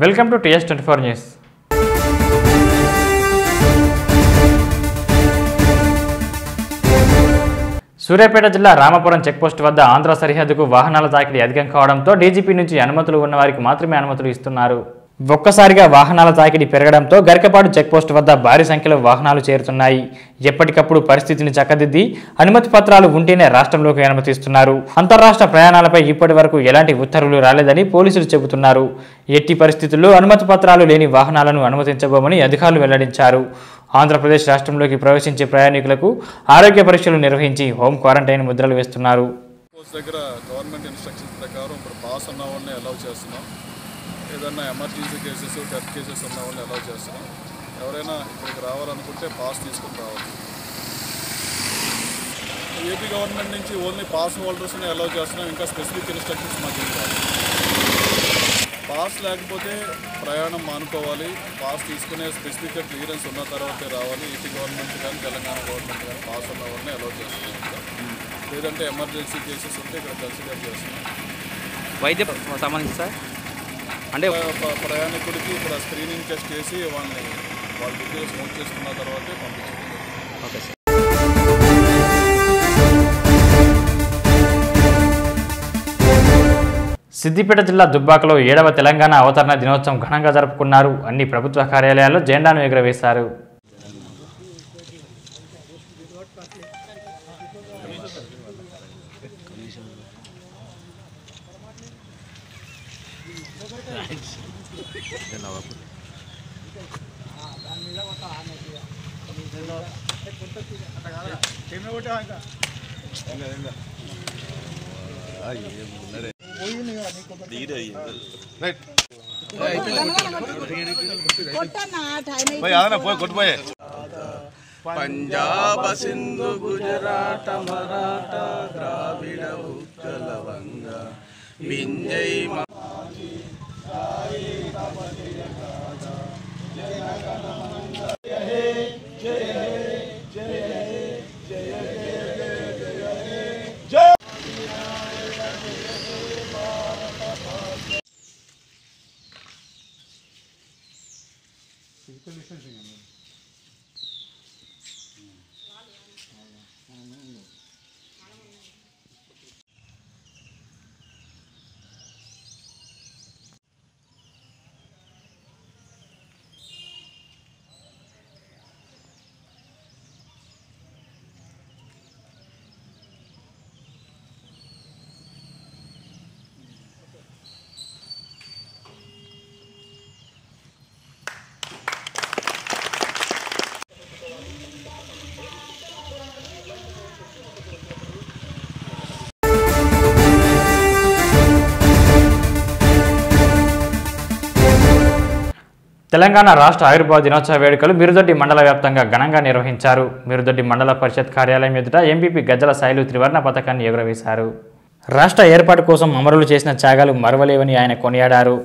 Welcome to TS twenty four news. Suryapet జిల్లా Ramapuram checkpost వద్ద ఆంధ్ర సరిహద్దుకు వాహనాల తాకిడి అధికం కావడంతో డీజీపీ నుంచి అనుమతులు ఉన్న వారికి మాత్రమే అనుమతులు ఇస్తున్నారు. ఒక్కసారిగా వాహనాల తాకిడి పెరగడంతో గరికపాడు చెక్పోస్ట్ వద్ద భారీ సంఖ్యలో వాహనాలు చేరుతున్నాయి. ఎప్పటికప్పుడు పరిస్థితిని చక్కదిద్ది అనుమతి పత్రాలు ఉంటేనే రాష్ట్రంలోకి అనుమతిస్తున్నారు. అంతర్రాష్ట్ర ప్రయాణాలపై ఇప్పటి వరకు ఎలాంటి ఉత్తర్వులు రాలేదని పోలీసులు చెబుతున్నారు. ఎట్టి పరిస్థితుల్లో అనుమతి పత్రాలు లేని వాహనాలను అనుమతించబోమని అధికారులు వెల్లడించారు. ఆంధ్రప్రదేశ్ రాష్ట్రంలోకి ప్రవేశించే ప్రయాణికులకు ఆరోగ్య పరీక్షలు నిర్వహించి హోం క్వారంటైన్ ముద్రలు వేస్తున్నారు. దగ్గర గవర్నమెంట్ ఇన్స్ట్రక్షన్స్ ప్రకారం ఇప్పుడు పాస్ ఉన్న వాళ్ళని అలౌ చేస్తున్నాం. ఏదన్నా ఎమర్జెన్సీ కేసెస్ డెత్ కేసెస్ ఉన్న వాళ్ళని అలౌ చేస్తున్నాం ఎవరైనా ఇక్కడికి రావాలనుకుంటే పాస్ తీసుకుని రావాలి ఏపీ గవర్నమెంట్ నుంచి ఓన్లీ పాస్ హోల్డర్స్ని అలౌ చేస్తున్నాం. ఇంకా స్పెసిఫిక్ ఇన్స్ట్రక్షన్స్ మాకు ఏం పాస్ లేకపోతే ప్రయాణం మానుకోవాలి. పాస్ తీసుకునే స్పెసిఫిక్గా క్లియరెన్స్ ఉన్న తర్వాతే రావాలి. ఏపీ గవర్నమెంట్ కానీ తెలంగాణ గవర్నమెంట్ కానీ పాస్ ఉన్న వాళ్ళని అలౌ చేస్తున్నాం. లేదంటే ఎమర్జెన్సీ కేసెస్ ఉంటే ఇక్కడ కన్సిడర్ చేస్తున్నాం. వైద్య సంబంధించి సార్? అంటే ప్రయాణికుడికి ఇక్కడ స్క్రీనింగ్ టెస్ట్ చేసి వాళ్ళని వాళ్ళ డీటెయిల్స్ నోట్ చేసుకున్న తర్వాతే పంపించడం ఓకే సార్. సిద్దిపేట జిల్లా దుబ్బాకలో ఏడవ తెలంగాణ అవతరణ దినోత్సవం ఘనంగా జరుపుకున్నారు. అన్ని ప్రభుత్వ కార్యాలయాల్లో జెండాను ఎగురవేశారు. ಕೊಟ್ಬೋಯ್ ಪಂಜಾಬ ಸಿಂಧು ಗುಜರಾಟ ಮರಾಠ ದ್ರಾವಿಡ ಉಚ್ಚಲವಂಗ ವಿಂಜೈ తెలంగాణ రాష్ట్ర ఆవిర్భావ దినోత్సవ వేడుకలు మిరుదొడ్డి మండల వ్యాప్తంగా ఘనంగా నిర్వహించారు. మిరుదొడ్డి మండల పరిషత్ కార్యాలయం ఎదుట ఎంపీపీ గజ్జల సాయిలు త్రివర్ణ పథకాన్ని ఎగురవేశారు. రాష్ట్ర ఏర్పాటు కోసం అమరులు చేసిన త్యాగాలు మరవలేవని ఆయన కొనియాడారు.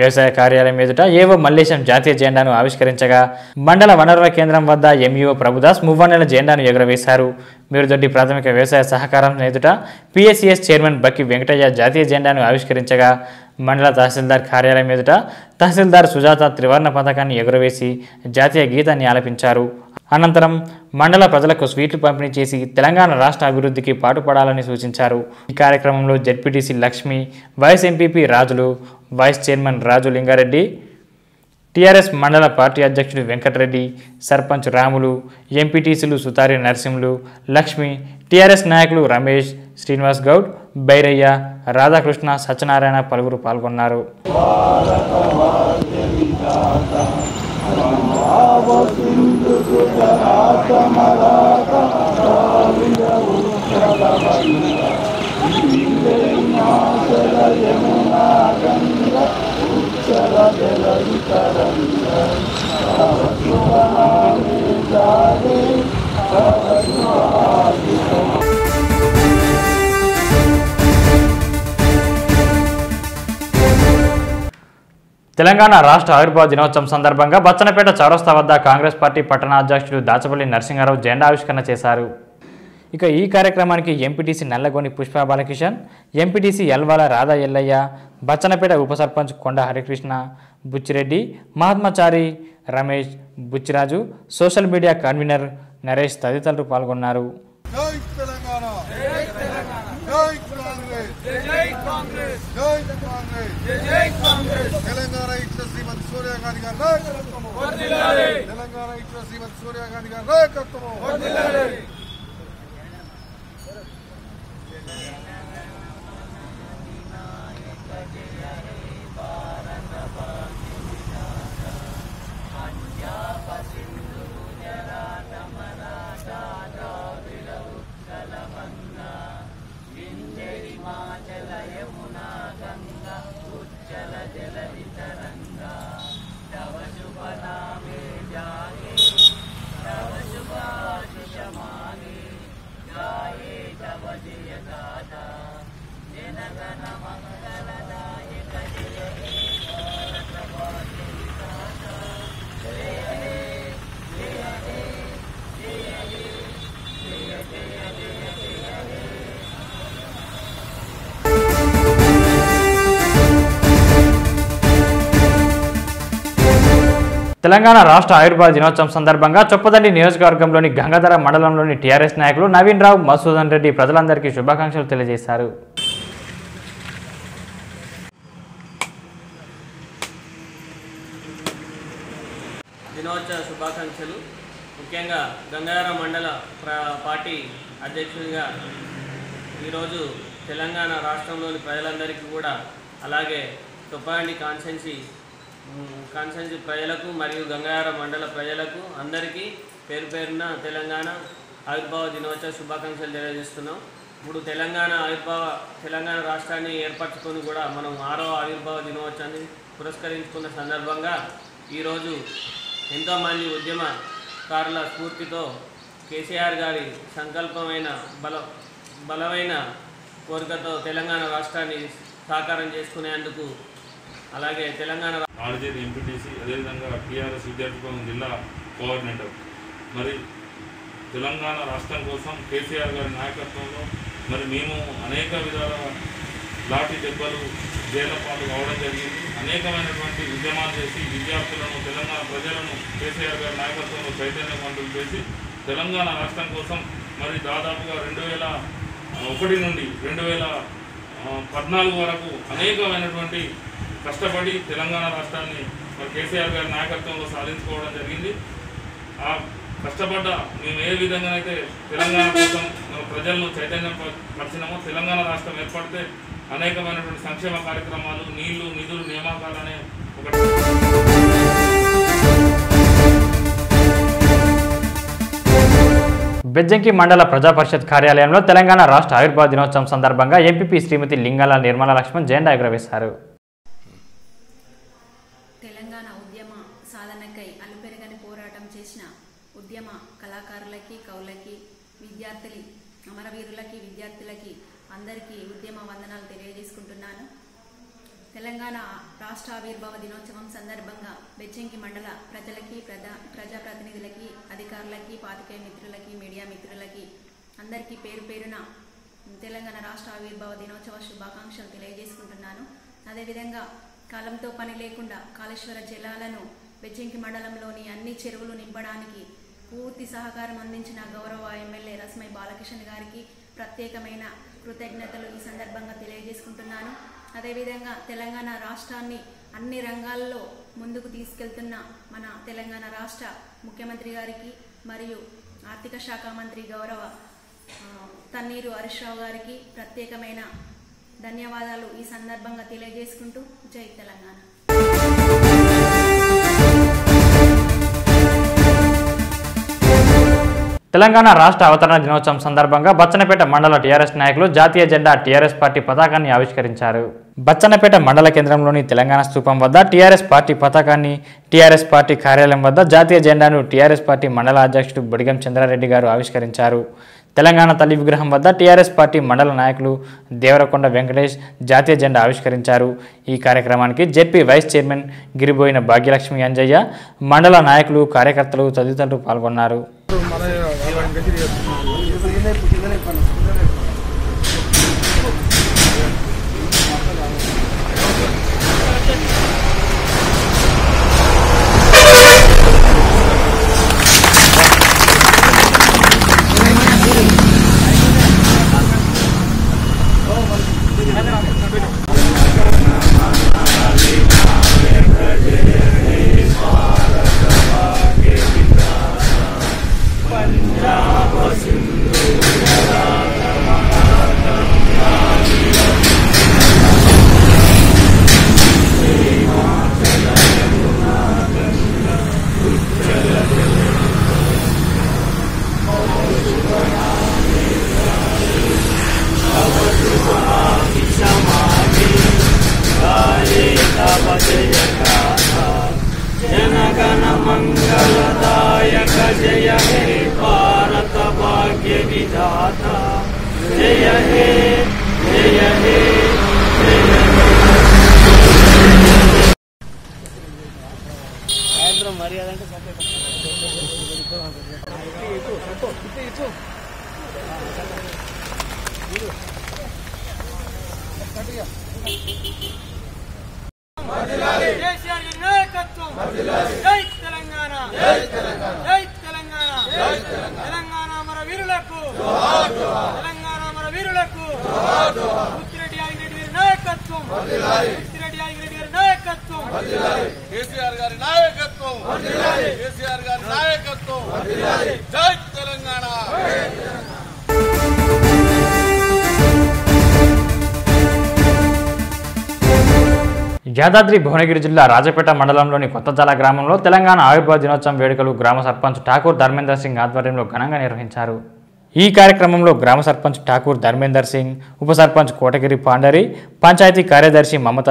వ్యవసాయ కార్యాలయం ఎదుట ఏవో మల్లేశం జాతీయ జెండాను ఆవిష్కరించగా మండల వనరుల కేంద్రం వద్ద ఎంఈఓ ప్రభుదాస్ మువ్వన్నెల జెండాను ఎగురవేశారు. మిరుదొడ్డి ప్రాథమిక వ్యవసాయ సహకారం ఎదుట పిఎస్సిఎస్ చైర్మన్ బక్కి వెంకటయ్య జాతీయ జెండాను ఆవిష్కరించగా మండల తహసీల్దార్ కార్యాలయం ఎదుట తహసీల్దార్ సుజాత త్రివర్ణ పథకాన్ని ఎగురవేసి జాతీయ గీతాన్ని ఆలపించారు. అనంతరం మండల ప్రజలకు స్వీట్లు పంపిణీ చేసి తెలంగాణ రాష్ట్ర అభివృద్ధికి పాటుపడాలని సూచించారు. ఈ కార్యక్రమంలో ZPTC Lakshmi vice MPP Rajulu vice chairman Raju Lingareddy TRS మండల పార్టీ అధ్యక్షుడు వెంకటరెడ్డి సర్పంచ్ రాములు ఎంపీటీసీలు సుతారి నరసింహులు లక్ష్మి టీఆర్ఎస్ నాయకులు రమేష్ శ్రీనివాస్ గౌడ్ బైరయ్య రాధాకృష్ణ సత్యనారాయణ పలువురు పాల్గొన్నారు. తెలంగాణ రాష్ట్ర ఆవిర్భావ దినోత్సవం సందర్భంగా బచ్చనపేట చౌరస్తా వద్ద కాంగ్రెస్ పార్టీ పట్టణ అధ్యక్షుడు దాచపల్లి నరసింహారావు జెండా ఆవిష్కరణ చేశారు. ఇక ఈ కార్యక్రమానికి ఎంపీటీసీ నల్లగొని పుష్ప బాలకిషన్ ఎంపీటీసీ ఎల్వాల రాధా ఎల్లయ్య బచ్చనపేట ఉప sarpanch Konda Harikrishna Buchireddy Mahatmachari Ramesh Buchiraju social media convener Naresh తదితరులు పాల్గొన్నారు. జై తెలంగాణ! జై కాంగ్రెస్! జై కాంగ్రెస్! జై కాంగ్రెస్! జై కాంగ్రెస్! తెలంగాణ ఇచ్చిన శ్రీమతి సోనియా గాంధీ గారి తెలంగాణ ఇచ్చిన శ్రీమతి సోనియా గాంధీ గారి తెలంగాణ రాష్ట్ర ఆయుర్వేద దినోత్సవం సందర్భంగా చొప్పదండి నియోజకవర్గంలోని గంగాధర మండలంలోని టీఆర్ఎస్ నాయకులు నవీన్ రావు మసూదన్ రెడ్డి ప్రజలందరికీ శుభాకాంక్షలు తెలియజేశారు. దినోత్సవ శుభాకాంక్షలు. ముఖ్యంగా గంగాధర మండల పార్టీ అధ్యక్షుడిగా ఈరోజు తెలంగాణ రాష్ట్రంలోని ప్రజలందరికీ కూడా అలాగే తుపాండి కాన్సెన్సీ కాన్సంజి ప్రజలకు మరియు గంగాధర మండల ప్రజలకు అందరికీ పేరు పేరున తెలంగాణ ఆవిర్భావ దినోత్సవ శుభాకాంక్షలు తెలియజేస్తున్నాం. ఇప్పుడు తెలంగాణ ఆవిర్భావ తెలంగాణ రాష్ట్రాన్ని ఏర్పరచుకొని కూడా మనం ఆరవ ఆవిర్భావ దినోత్సవాన్ని పురస్కరించుకున్న సందర్భంగా ఈరోజు ఎంతోమంది ఉద్యమకారుల స్ఫూర్తితో కేసీఆర్ గారి సంకల్పమైన బల బలమైన కోరికతో తెలంగాణ రాష్ట్రాన్ని సాకారం చేసుకునేందుకు అలాగే తెలంగాణ ఆర్జేది ఎంపీటీసీ అదేవిధంగా టీఆర్ఎస్ విద్యార్థి భవన్ జిల్లా కోఆర్డినేటర్. మరి తెలంగాణ రాష్ట్రం కోసం కేసీఆర్ గారి నాయకత్వంలో మరి మేము అనేక విధాల లాఠీ దెబ్బలు జైల పాలు కావడం జరిగింది. అనేకమైనటువంటి ఉద్యమాలు చేసి విద్యార్థులను తెలంగాణ ప్రజలను కేసీఆర్ గారి నాయకత్వంలో చైతన్యవంతులు చేసి తెలంగాణ రాష్ట్రం కోసం మరి దాదాపుగా రెండు వేల ఒకటి నుండి రెండు వేల పద్నాలుగు వరకు అనేకమైనటువంటి కష్టపడి తెలంగాణ రాష్ట్రాన్ని మరి కేసీఆర్ గారి నాయకత్వంలో సాధించుకోవడం జరిగింది. ఆ కష్టపడ్డ మేము ఏ విధంగా అయితే తెలంగాణ కోసం మన ప్రజలను చైతన్యం పరిచినామో తెలంగాణ రాష్ట్రం ఏర్పడితే అనేకమైనటువంటి సంక్షేమ కార్యక్రమాలు నీళ్ళు నిధులు నియామకాలనే అనే ఒక బెజ్జంకి మండల ప్రజాపరిషత్ కార్యాలయంలో తెలంగాణ రాష్ట్ర ఆయుర్వేద దినోత్సవం సందర్భంగా ఎంపీపీ శ్రీమతి లింగాల నిర్మల లక్ష్మణ్ జెండా ఎగురవేశారు. రాష్ట్రావిర్భావ దినోత్సవం సందర్భంగా బెచ్చంకి మండల ప్రజలకి ప్రజా ప్రజాప్రతినిధులకి అధికారులకి పాతికేయ మిత్రులకి మీడియా మిత్రులకి అందరికీ పేరు పేరున తెలంగాణ రాష్ట్ర ఆవిర్భావ దినోత్సవ శుభాకాంక్షలు తెలియజేసుకుంటున్నాను. అదేవిధంగా కాలంతో పని లేకుండా కాళేశ్వర జలాలను బెచ్చంకి మండలంలోని అన్ని చెరువులు నింపడానికి పూర్తి సహకారం అందించిన గౌరవ ఎమ్మెల్యే రస్మై బాలకిషన్ గారికి ప్రత్యేకమైన కృతజ్ఞతలు ఈ సందర్భంగా తెలియజేసుకుంటున్నాను. అదేవిధంగా తెలంగాణ రాష్ట్రాన్ని అన్ని రంగాల్లో ముందుకు తీసుకెళ్తున్న మన తెలంగాణ రాష్ట్ర ముఖ్యమంత్రి గారికి మరియు ఆర్థిక శాఖ మంత్రి గౌరవ తన్నీరు హరీష్ రావు గారికి ప్రత్యేకమైన ధన్యవాదాలు ఈ సందర్భంగా తెలియజేసుకుంటూ జై తెలంగాణ. తెలంగాణ రాష్ట్ర అవతరణ దినోత్సవం సందర్భంగా బచ్చనపేట మండల టీఆర్ఎస్ నాయకులు జాతీయ జెండా టీఆర్ఎస్ పార్టీ పతాకాన్ని ఆవిష్కరించారు. బచ్చన్నపేట మండల కేంద్రంలోని తెలంగాణ స్థూపం వద్ద టీఆర్ఎస్ పార్టీ పతాకాన్ని టీఆర్ఎస్ పార్టీ కార్యాలయం వద్ద జాతీయ జెండాను టీఆర్ఎస్ పార్టీ మండల అధ్యక్షుడు బొడిగం చంద్రారెడ్డి గారు ఆవిష్కరించారు. తెలంగాణ తల్లి విగ్రహం వద్ద టీఆర్ఎస్ పార్టీ మండల నాయకులు దేవరకొండ వెంకటేష్ జాతీయ జెండా ఆవిష్కరించారు. ఈ కార్యక్రమానికి ZP vice chairman Giriboina Bhagyalakshmi Anjaiah మండల నాయకులు కార్యకర్తలు తదితరులు పాల్గొన్నారు. మాత్రం మర్యాద అంటే జై తెలంగాణ. జై తెలంగాణ. తెలంగాణ మన వీరులకు. తెలంగాణ మన వీరులకు. నాయకత్వం. ముత్తిరెడ్డి గారి నాయకత్వం. కేసీఆర్ గారి నాయకత్వం. కేసీఆర్ గారి నాయకత్వం. జై తెలంగాణ. యాదాద్రి భువనగిరి జిల్లా రాజపేట మండలంలోని కొత్తజాల గ్రామంలో తెలంగాణ ఆవిర్భావ దినోత్సవం వేడుకలు గ్రామ సర్పంచ్ ఠాకూర్ ధర్మేంద్ర సింగ్ ఆధ్వర్యంలో ఘనంగా నిర్వహించారు. ఈ కార్యక్రమంలో గ్రామ సర్పంచ్ ఠాకూర్ ధర్మేందర్ సింగ్ ఉప సర్పంచ్ కోటగిరి పాండరి పంచాయతీ కార్యదర్శి మమత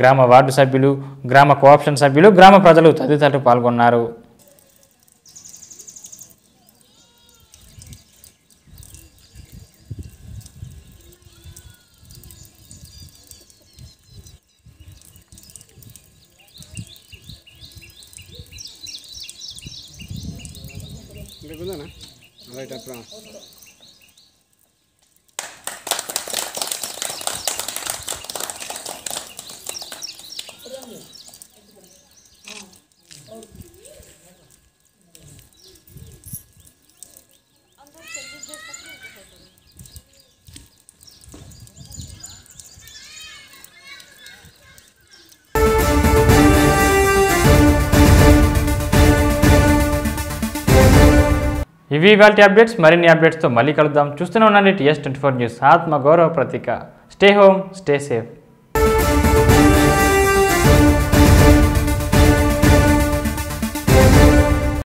గ్రామ వార్డు సభ్యులు గ్రామ కోఆప్షన్ సభ్యులు గ్రామ ప్రజలు తదితరులు పాల్గొన్నారు. Right up front. ఇవి ఇవాళ అప్డేట్స్. మరిన్ని అప్డేట్స్తో మళ్ళీ కలుద్దాం. చూస్తూనే ఉండండి టీఎస్ ట్వంటీ ఫోర్ న్యూస్. ఆత్మ గౌరవ ప్రతీక. Stay home stay safe.